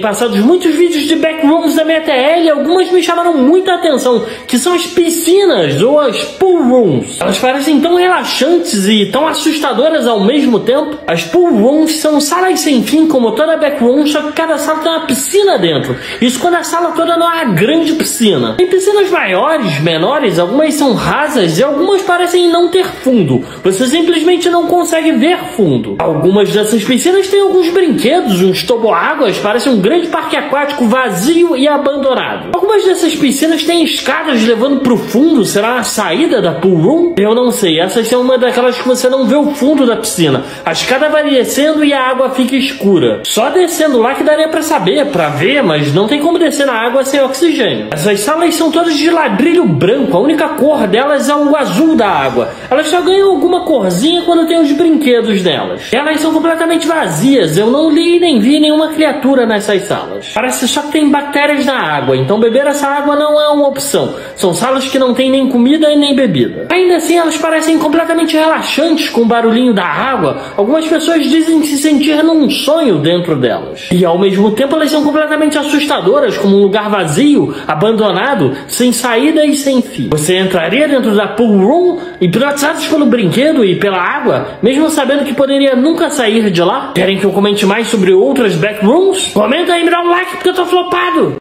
Passados muitos vídeos de backrooms da minha TL, algumas me chamaram muita atenção, que são as piscinas ou as pool rooms. Elas parecem tão relaxantes e tão assustadoras ao mesmo tempo. As pool rooms são salas sem fim, como toda backroom, só que cada sala tem uma piscina dentro. Isso quando a sala toda não é uma grande piscina. Tem piscinas maiores, menores, algumas são rasas e algumas parecem não ter fundo. Você simplesmente não consegue ver fundo. Algumas dessas piscinas têm alguns brinquedos, uns toboáguas, parece um grande parque aquático vazio e abandonado. Algumas dessas piscinas têm escadas levando para o fundo, será a saída da pool room? Eu não sei, essas são uma daquelas que você não vê o fundo da piscina. A escada vai descendo e a água fica escura. Só descendo lá que daria para saber, para ver, mas não tem como descer na água sem oxigênio. Essas salas são todas de ladrilho branco, a única cor delas é o azul da água. Elas só ganham alguma corzinha quando tem os brinquedos delas. Elas são completamente vazias, eu não li nem vi nenhuma criatura nessas salas. Parece só que tem bactérias na água, então beber essa água não é uma opção. São salas que não tem nem comida e nem bebida. Ainda assim, elas parecem completamente relaxantes com o barulhinho da água. Algumas pessoas dizem se sentir num sonho dentro delas. E ao mesmo tempo, elas são completamente assustadoras, como um lugar vazio, abandonado, sem saída e sem fim. Você entraria dentro da pool room, hipnotizados pelo brinquedo e pela água, mesmo sabendo que poderia nunca sair de lá? Querem que eu comente mais sobre outras backrooms? Comenta aí, me dá um like porque eu tô flopado!